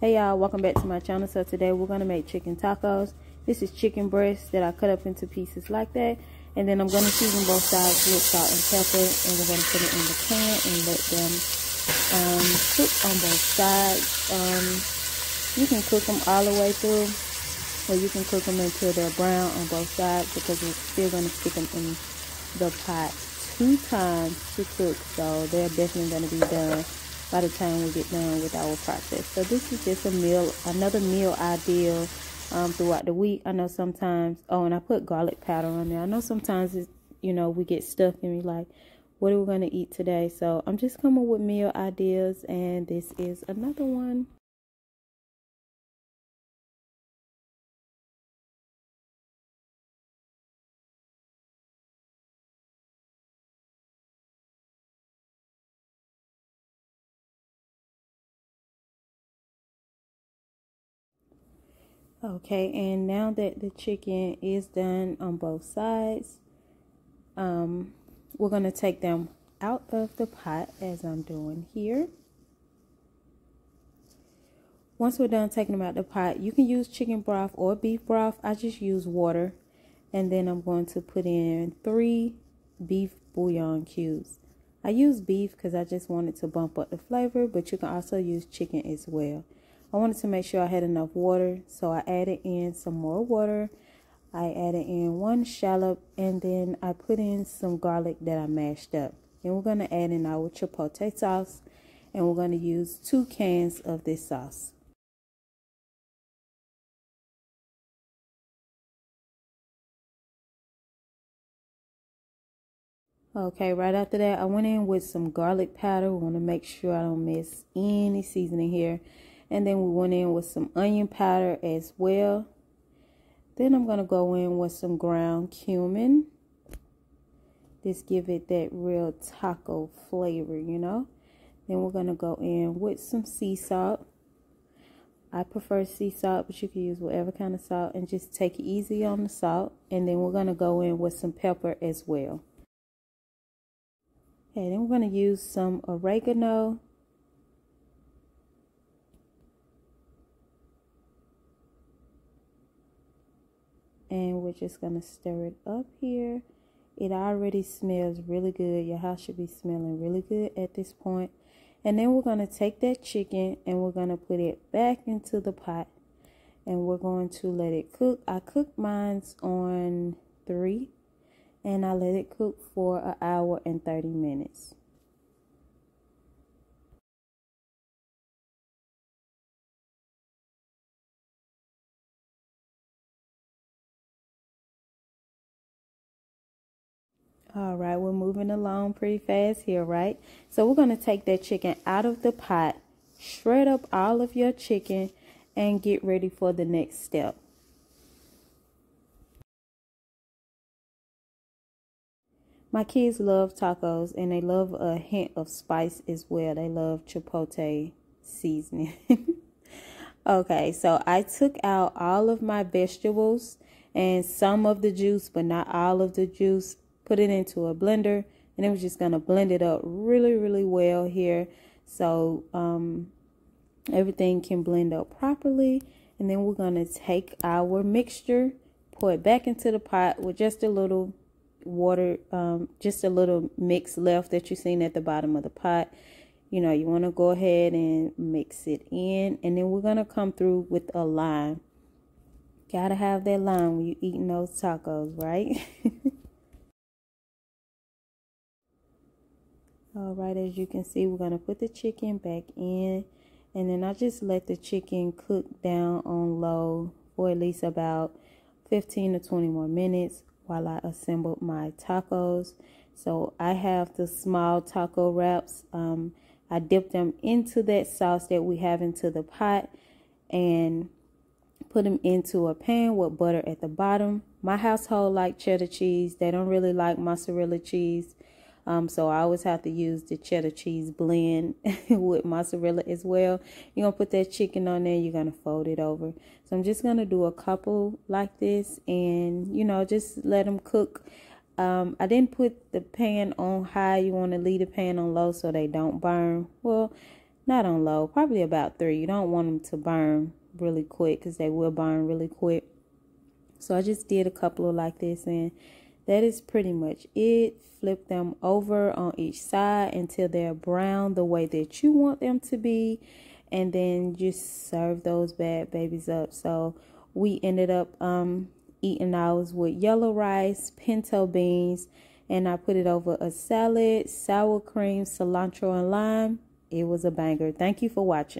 Hey y'all, welcome back to my channel. So today we're going to make chicken tacos. This is chicken breast that I cut up into pieces like that. And then I'm going to season both sides with salt and pepper. And we're going to put it in the pan and let them um, cook on both sides. Um, you can cook them all the way through. Or you can cook them until they're brown on both sides. Because we're still going to stick them in the pot two times to cook. So they're definitely going to be done by the time we get done with our process. So this is just a meal, another meal ideal um, throughout the week. I know sometimes, oh, and I put garlic powder on there. I know sometimes, it's, you know, we get stuck and we like, what are we going to eat today? So I'm just coming with meal ideas and this is another one. Okay, and now that the chicken is done on both sides, um, we're going to take them out of the pot as I'm doing here. Once we're done taking them out of the pot, you can use chicken broth or beef broth. I just use water. And then I'm going to put in three beef bouillon cubes. I use beef because I just wanted to bump up the flavor, but you can also use chicken as well. I wanted to make sure I had enough water, so I added in some more water. I added in one shallot, and then I put in some garlic that I mashed up. And we're going to add in our chipotle sauce, and we're going to use two cans of this sauce. Okay, right after that, I went in with some garlic powder. We want to make sure I don't miss any seasoning here. And then we went in with some onion powder as well. Then I'm going to go in with some ground cumin. Just give it that real taco flavor, you know. Then we're going to go in with some sea salt. I prefer sea salt, but you can use whatever kind of salt and just take it easy on the salt. And then we're going to go in with some pepper as well. Okay, then we're going to use some oregano and we're just going to stir it up here. It already smells really good. Your house should be smelling really good at this point. And then we're going to take that chicken and we're going to put it back into the pot. And we're going to let it cook. I cook mines on 3 and I let it cook for an hour and 30 minutes. All right, we're moving along pretty fast here, right? So we're going to take that chicken out of the pot, shred up all of your chicken, and get ready for the next step. My kids love tacos and they love a hint of spice as well. They love chipotle seasoning. okay, so I took out all of my vegetables and some of the juice, but not all of the juice put it into a blender, and it was just going to blend it up really, really well here. So um, everything can blend up properly. And then we're going to take our mixture, pour it back into the pot with just a little water, um, just a little mix left that you've seen at the bottom of the pot. You know, you want to go ahead and mix it in. And then we're going to come through with a lime. Gotta have that lime when you're eating those tacos, right? all right as you can see we're going to put the chicken back in and then I just let the chicken cook down on low for at least about 15 to 20 more minutes while I assemble my tacos. So I have the small taco wraps. Um, I dip them into that sauce that we have into the pot and put them into a pan with butter at the bottom. My household like cheddar cheese. They don't really like mozzarella cheese um, so I always have to use the cheddar cheese blend with mozzarella as well. You're going to put that chicken on there. You're going to fold it over. So I'm just going to do a couple like this and, you know, just let them cook. Um, I didn't put the pan on high. You want to leave the pan on low so they don't burn. Well, not on low, probably about three. You don't want them to burn really quick because they will burn really quick. So I just did a couple of like this and that is pretty much it. Flip them over on each side until they're brown the way that you want them to be. And then just serve those bad babies up. So we ended up um, eating ours with yellow rice, pinto beans, and I put it over a salad, sour cream, cilantro, and lime. It was a banger. Thank you for watching.